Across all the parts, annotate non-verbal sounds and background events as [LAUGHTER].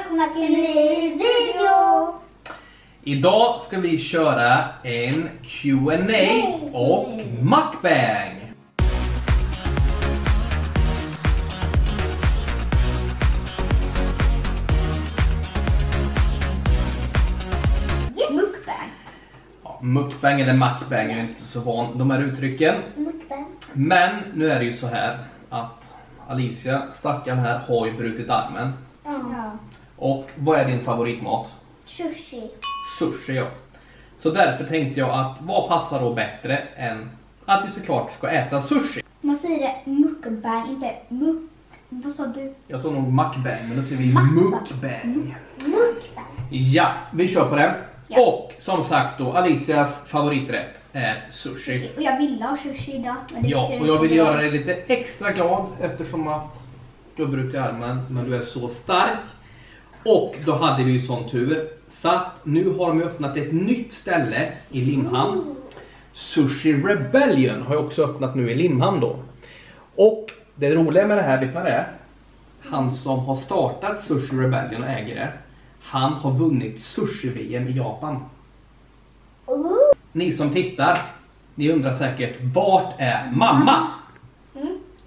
välkomna till en ny video! Idag ska vi köra en Q&A och mukbang. Yes! Mukbang. Ja, mukbang eller mukbang, jag är inte så van de här uttrycken. Mukbang. Men nu är det ju så här att Alicia, stackaren här, har ju brutit armen. Och vad är din favoritmat? Sushi. Sushi ja. Så därför tänkte jag att vad passar då bättre än att vi såklart ska äta sushi? Man säger det mukbang, inte muk... Vad sa du? Jag sa nog mukbang, men då säger vi Mukbang. mukbang. Ja, vi kör på det. Ja. Och som sagt då, Alicias favoriträtt är sushi. Sushi. Och jag ville ha sushi idag. Ja, och jag vill göra dig lite extra glad eftersom att du har brutit armen, men du är så stark. Och då hade vi ju sån tur. Så att nu har de öppnat ett nytt ställe i Limhamn. Sushi Rebellion har ju också öppnat nu i Limhamn då. Och det roliga med det här, vet vad det är? Han som har startat Sushi Rebellion och äger det, han har vunnit sushi-VM i Japan. Ni som tittar, ni undrar säkert, vart är mamma?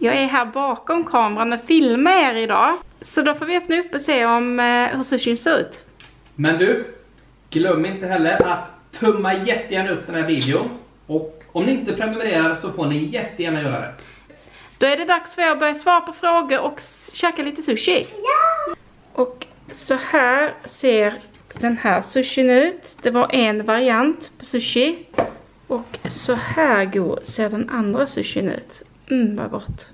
Jag är här bakom kameran och filmar er idag. Så då får vi öppna upp och se om eh, hur sushin ser ut. Men du, glöm inte heller att tumma jättegärna upp den här videon. Och om ni inte prenumererar så får ni jättegärna göra det. Då är det dags för er att börja svara på frågor och käka lite sushi. Ja! Och så här ser den här sushin ut. Det var en variant på sushi. Och så här god ser den andra sushin ut. Mm, vad gott.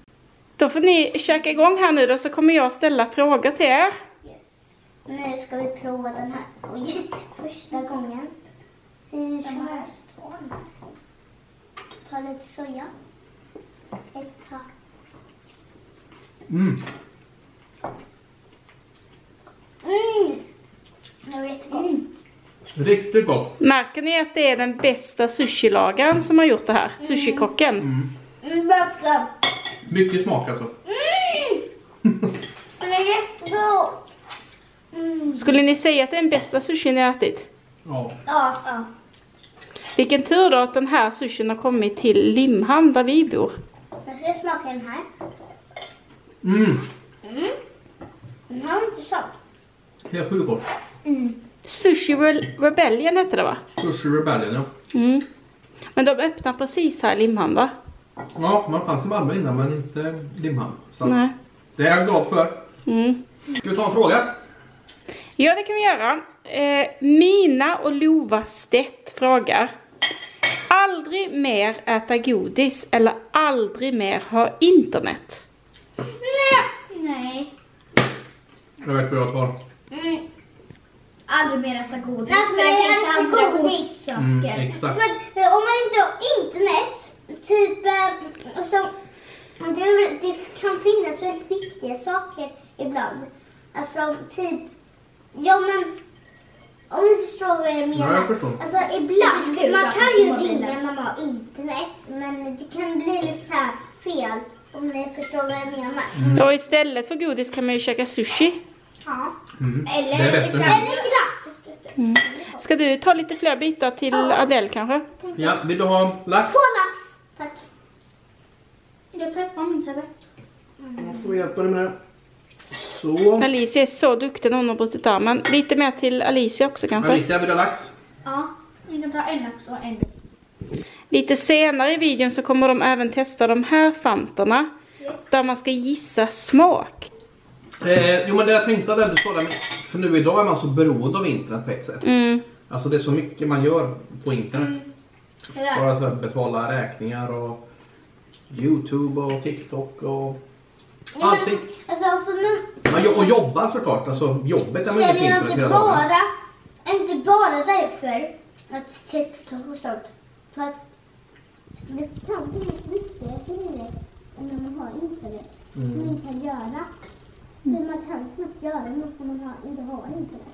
Då får ni käka igång här nu då så kommer jag ställa frågor till er. Yes. Nu ska vi prova den här. Oj, första gången. Hur ska man ta lite soja? Ett par. Mm. Mm! Det var jättegott. Riktigt gott. Märker ni att det är den bästa sushilagaren som har gjort det här? Sushikocken. Mm. Bästa. Mycket smak alltså. Mm! [LAUGHS] Den är jättegod. Mm. Skulle ni säga att det är den bästa sushin ni har ätit? Ja. Ja, ja. Vilken tur då att den här sushin har kommit till Limhamn där vi bor. Jag ska smaka den här. Mm. Mm. Den här var inte sant. Helt sjukt gott. Mm. Sushi Re- Rebellion hette det va? Sushi Rebellion ja. Mm. Men de öppnar precis här i Limhamn va? Ja, man fanns i Malmö innan men inte Limhamn. Så Nej. det är jag glad för. Mm. Ska vi ta en fråga? Ja det kan vi göra. Eh, Mina och Lova Stedt frågar. Aldrig mer äta godis eller aldrig mer ha internet? Nej. Jag vet vad jag tar. Mm. Aldrig mer äta godis. Alltså, det jag äter godis. godissaker. Mm, exakt. För att, eh, om man inte har internet, typ, alltså, det, det kan finnas väldigt viktiga saker ibland. Alltså typ, ja men, om ni förstår vad jag menar. Ja, jag förstår. Alltså ibland, Det finns man kan ju ringa när man har internet, men det kan bli lite så här fel. Om ni förstår vad jag menar. Mm. Och istället för godis kan man ju käka sushi. Ja. Mm. Eller Eller glass. Mm. Ska du ta lite fler bitar till Adele kanske? Ja, vill du ha lax? Två lax. Jag tappar min servett. Jag får hjälpa dig med det. Så. Alicia är så duktig när hon har brutit armen. Lite mer till Alicia också kanske. Alicia, vill du ha lax? Ja, jag kan ta en lax och en. Lite senare i videon så kommer de även testa de här fantorna. Yes. Där man ska gissa smak. Eh, jo men det jag tänkte att ändå svara med, för nu idag är man så beroende av internet på ett sätt. Mm. Alltså det är så mycket man gör på internet. Eller? För att betala räkningar och Youtube och TikTok och allting. Alltså för Man jo- och jobbar såklart, alltså jobbet är man inte hela dagen. bara, inte bara därför att TikTok och sånt. För att det kan bli viktigare grejer än när man har internet. Som Mm. man kan göra. För man kan knappt göra något när man har, inte har internet.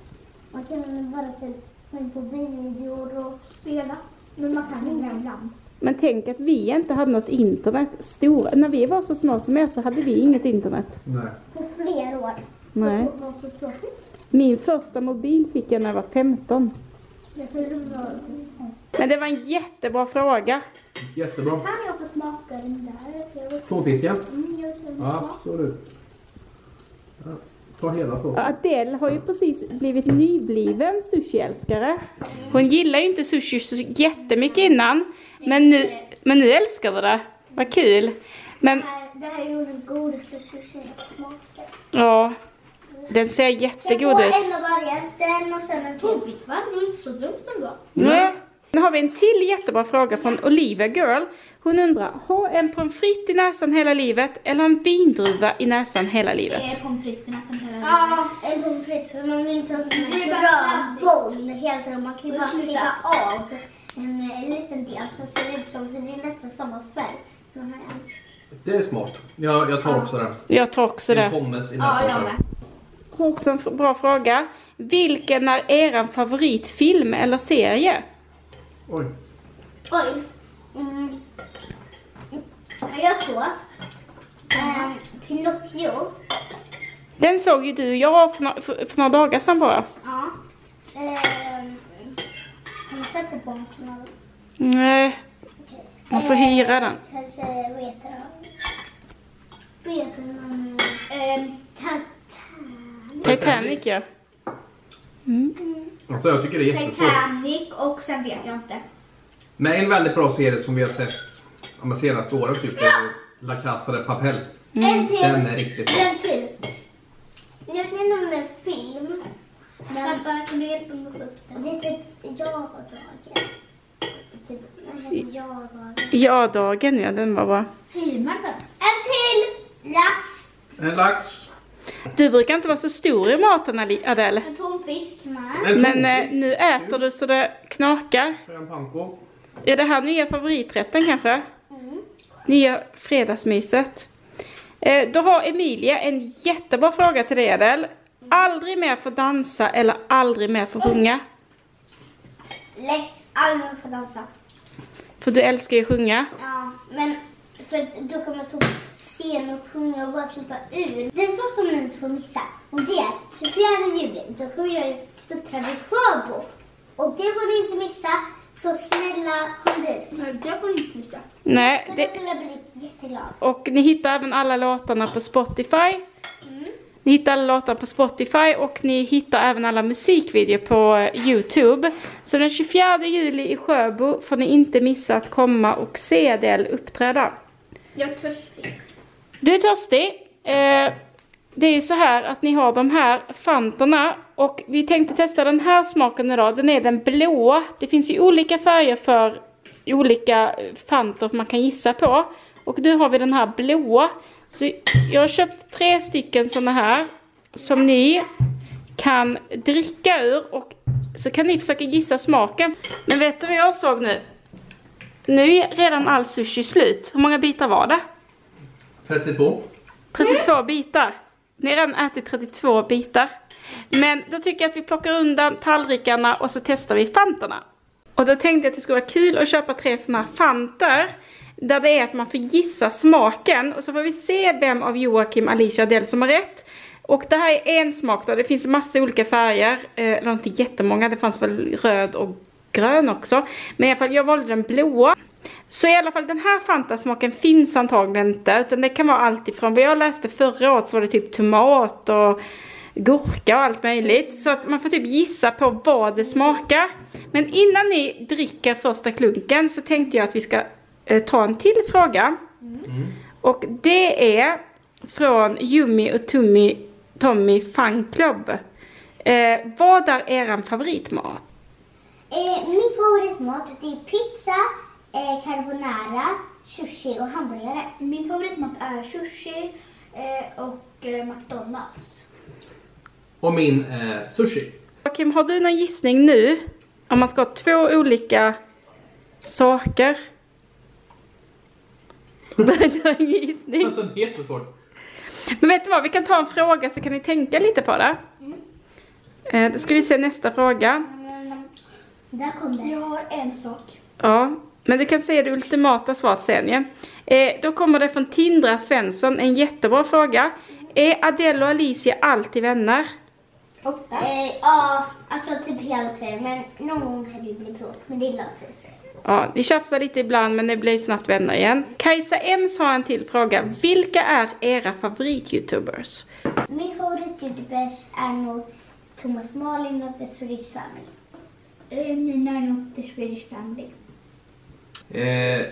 Man kan bara typ gå in på videor och Spela. Men man kan ringa ibland. Men tänk att vi inte hade något internet. Stora, när vi var så små som er så hade vi inget internet. Nej. på flera år. Nej. Min första mobil fick jag när jag var 15. Jag tror det var... Men det var en jättebra fråga. Jättebra. Kan jag få smaka den där? Ja. Mm, jag smaka. Absolut. Ja, ta hela så. Adele har ju precis blivit nybliven sushiälskare. Hon gillar ju inte sushi så jättemycket innan. Men nu, men nu älskar hon det. Vad kul. Men Det här- är nog den godaste sushi jag smakat. ja, den ser Kan jättegod jag ut. få en av varianten och sen en till? Tonfisk var inte så dumt ändå. Nej. Nu har vi en till jättebra fråga från Olivia Girl. Hon undrar, ha en pommes frites i näsan hela livet eller en vindruva i näsan hela livet? Det är pommes fritesarna som hela Ja, en pommes frites. För man vill inte ha sån här boll hela tiden. Man kan ju bara klippa av en eh, liten del så ser det ut som, för det är nästan samma färg. Det är smart. Jag, jag tar också det. Jag tar också En det. pommes i Ja, näsan. jag så. med. Också en bra fråga. Vilken är er favoritfilm eller serie? Oj. Oj. Mm. Jag tror ehm, Pinocchio. Den såg ju du och jag för, nå- för, för några dagar sedan bara. Ja. Ehm, har du sett på Barnkanalen? Nej, man får hyra den. Kanske, vad heter det? Vad heter den? Ehm, Titanic. Titanic ja. Mm. Alltså jag tycker det är jättesvårt. Titanic och sen vet jag inte. Men en väldigt bra serie som vi har sett de senaste åren typ är La Casa de Papel. En till. Den är riktigt bra. En till. Jag vet inte om det är en film. Men Pappa, kan du hjälpa mig att få upp den? det är typ Jag-dagen. Typ, Jag-dagen? Ja-dagen ja, den var bra. Filmar? En till! Lax. En lax. Du brukar inte vara så stor i maten Adele. En tonfisk med. En Men eh, nu äter du så det knakar. En panko. Är det här nya favoriträtten kanske? Nya fredagsmyset. Eh, då har Emilia en jättebra fråga till dig Adele. Aldrig mer få dansa eller aldrig mer få sjunga? Lätt. Aldrig få dansa. För du älskar ju att sjunga. Ja, men för då kan man stå på scen och sjunga och bara slippa ur. Det är sak som ni inte får missa. Och det är 24 juli. Då kommer jag uppträda i Sjöbo. Och det får ni inte missa. Så snälla kom dit. Nej, det får ni inte missa. Nej, det, skulle jag bli jätteglad. och ni hittar även alla låtarna på Spotify. Ni hittar alla låtar på Spotify och ni hittar även alla musikvideor på eh, Youtube. Så den 24 juli i Sjöbo får ni inte missa att komma och se Adele uppträda. Jag är törstig. Du är törstig. Eh, det är ju så här att ni har de här Fantorna och vi tänkte testa den här smaken idag. Den är den blåa. Det finns ju olika färger för olika Fantor man kan gissa på. Och nu har vi den här blåa. Så jag har köpt tre stycken sådana här som ni kan dricka ur och så kan ni försöka gissa smaken. Men vet du vad jag såg nu? Nu är redan all sushi slut. Hur många bitar var det? 32. 32 bitar. Ni har redan ätit 32 bitar. Men då tycker jag att vi plockar undan tallrikarna och så testar vi fanterna. Och då tänkte jag att det skulle vara kul att köpa tre sådana här fanter. Där det är att man får gissa smaken och så får vi se vem av Joakim, Alicia och Adele som har rätt. Och det här är en smak då, det finns massa olika färger. Eh, eller inte jättemånga, det fanns väl röd och grön också. Men i alla fall, jag valde den blåa. Så i alla fall den här Fanta-smaken finns antagligen inte utan det kan vara allt ifrån vad jag läste förra året så var det typ tomat och gurka och allt möjligt. Så att man får typ gissa på vad det smakar. Men innan ni dricker första klunken så tänkte jag att vi ska eh, ta en till fråga. Och det är från Yumi och Tumi, Tommy Fan Club. Eh, vad är eran favoritmat? Eh, min favoritmat det är pizza, eh, carbonara, sushi och hamburgare. Min favoritmat är sushi eh, och eh, McDonalds. Och min eh, sushi. Joakim, har du någon gissning nu? Om man ska ha två olika saker? [LAUGHS] Du har ingen gissning? Alltså det är jättesvårt. Men vet du vad, vi kan ta en fråga så kan ni tänka lite på det. Eh, Då ska vi se nästa fråga. Där kom det. Jag har en sak. Ja, men du kan se det ultimata svaret sen ja. Eh, då kommer det från Tindra Svensson, en jättebra fråga. Är Adele och Alicia alltid vänner? Eh, ja, alltså typ hela tiden. Men någon gång kan det ju bli bråk. Men det löser sig. Ja, ni tjafsar lite ibland men ni blir snabbt vänner igen. Kajsa Ems har en till fråga. Vilka är era favorit-youtubers? Min favorit-youtubers är nog Thomas Malin och The Swedish Family. Eh, Mina är nog The Swedish Family. Eh, [CLEARS THROAT]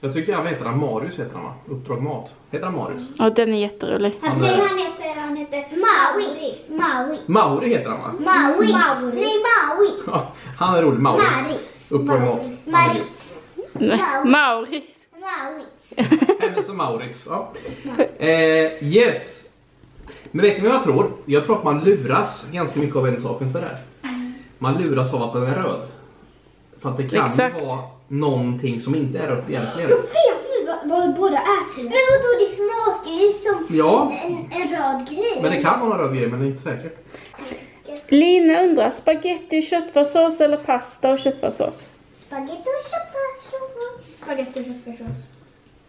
jag tycker han heter han Marius heter han va? Uppdrag Mat. Heter han Marius? Ja, den är jätterolig. Han, Han nej, han heter, han heter Maui. Maui. Mauri heter han va? Mauri. Nej, Maui. Ja, han är rolig. Mauri. Marit. Uppdrag Mat. Marit. Maurits. Maurits. Hennes och Maurits. Ja. Eh, yes. Men vet ni vad jag tror? Jag tror att man luras ganska mycket av en sak inför det här. Man luras av att den är röd. För att det kan Exakt. ju vara någonting som inte är rött egentligen. Jag vet nu vad, vad båda är till. Men vadå, det smakar ju som Ja, en, en röd grej. men det kan vara en röd grej men det är inte säkert. Lina undrar, spaghetti och köttfärssås eller pasta och köttfärssås? Spagetti och köttfärssås. Spagetti och köttfärssås.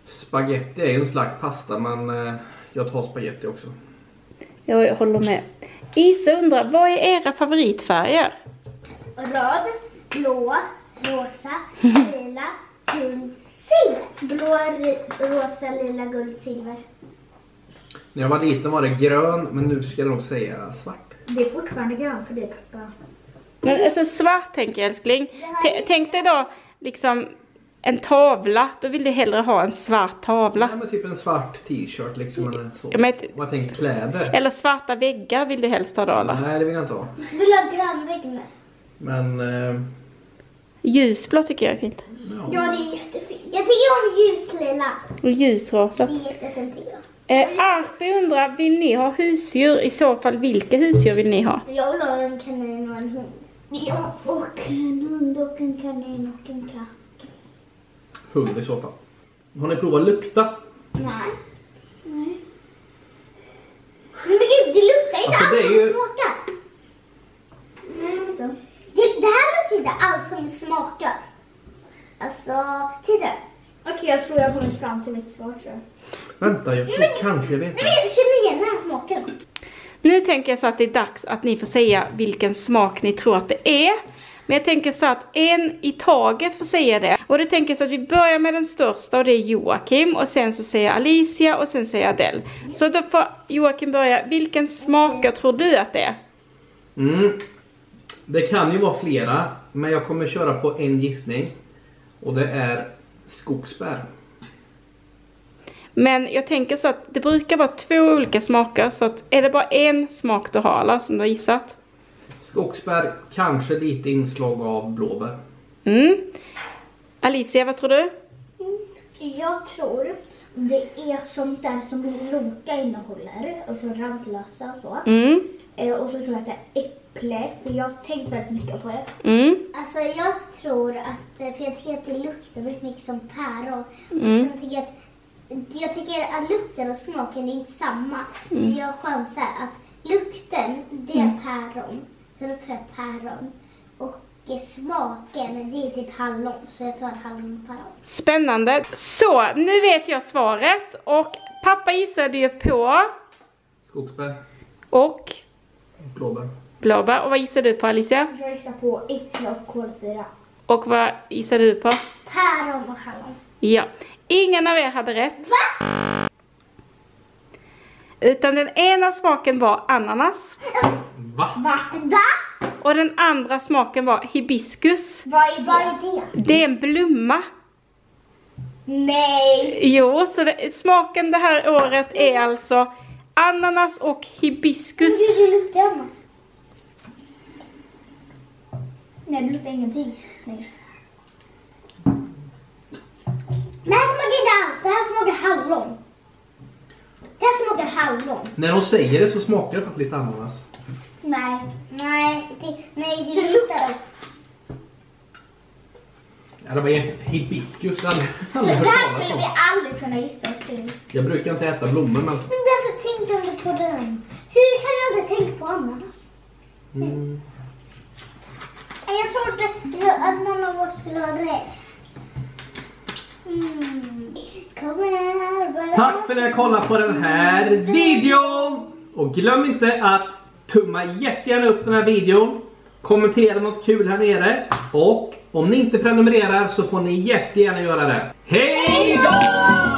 Spaghetti är ju en slags pasta men eh, jag tar spaghetti också. Jag håller med. Isa undrar, vad är era favoritfärger? Röd, blå, rosa, lila, guld, silver. Blå, rosa, lila, guld, silver. När jag var liten var det grön men nu ska jag nog säga svart. Det är fortfarande grönt för dig pappa. Men alltså svart tänker jag älskling. T- tänk dig då liksom en tavla. Då vill du hellre ha en svart tavla. Ja, men typ en svart t-shirt liksom eller så. Ja, men- jag tänker kläder. Eller svarta väggar vill du helst ha då eller? Nej det vill jag inte ha. Vill du ha grön vägg med? Men eh, Ljusblå tycker jag är fint. ja. Ja, det är jättefint. Jag tycker om ljuslila. Och ljusrosa. Det är jättefint tycker jag. Eh, Arpi undrar, vill ni ha husdjur? I så fall, vilka husdjur vill ni ha? Jag vill ha en kanin och en hund. Ja, och en hund och en kanin och en katt. Hund i så fall. Har ni provat lukta? Nej. Men gud, det luktar inte Alltså, alls det är som ju- smakar. Nej, vänta. Det, här luktar inte alls som smakar. Alltså, titta. Okej, jag tror jag har kommit fram till mitt svar tror jag. Vänta, jag tror kanske jag vet Nej, det. men känner igen den här smaken. Nu tänker jag så att det är dags att ni får säga vilken smak ni tror att det är. Men jag tänker så att en i taget får säga det. Och då tänker jag så att vi börjar med den största och det är Joakim. Och sen så säger Alicia och sen säger Adele. Så då får Joakim börja. Vilken smaker tror du att det är? Mm. Det kan ju vara flera, men jag kommer köra på en gissning. Och det är skogsbär. Men jag tänker så att det brukar vara två olika smaker. Så att är det bara en smak du har alla som du har gissat? Skogsbär, kanske lite inslag av blåbär. Mm. Alicia, vad tror du? Jag tror det är sånt där som Loka innehåller, och så Ramlösa och så. Mm. Eh, och så tror jag att det är äpple, för jag har tänkt väldigt mycket på det. Mm. Alltså jag tror att, eh, för jag tycker att det luktar väldigt mycket som päron. Mm. Och sen tycker jag att, jag tycker att lukten och smaken är inte samma. Mm. Så jag chansar att lukten, det är päron. Så då tar jag päron. Och eh, smaken, det är typ hallon. Så jag tar hallon och päron. Spännande. Så, nu vet jag svaret. Och pappa gissade ju på Skogsbär och och blåbär. Blåbär. Och vad gissade du på Alicia? Jag gissar på äpple och kolsyra. Och vad gissade du på? Päron och hallon. Ja. Ingen av er hade rätt. Utan den ena smaken var ananas. Va? Va? Va? Och den andra smaken var hibiskus. Vad är Vad det? är det? Det är en blomma. Nej! Jo, så det, smaken det här året är alltså ananas och hibiskus. Det luktar annat. Nej, det luktar ingenting. Nej. Det här smakar inte alls. Det här smakar hallon. Det här smakar hallon. När de säger det så smakar det faktiskt lite ananas. Nej. Nej, det, nej, det luktar... Ja, det var en hibiskus. Det här skulle vi aldrig kunna gissa oss till. Jag brukar inte äta blommor men... Men därför tänkte jag inte på den. Hur kan jag inte tänka på ananas? Mm. Trodde att någon av oss skulle ha rätt. Mm. Kom här bara. Tack för att ni har kollat på den här videon! Och glöm inte att tumma jättegärna upp den här videon. Kommentera något kul här nere. Och om ni inte prenumererar så får ni jättegärna göra det. Hej då!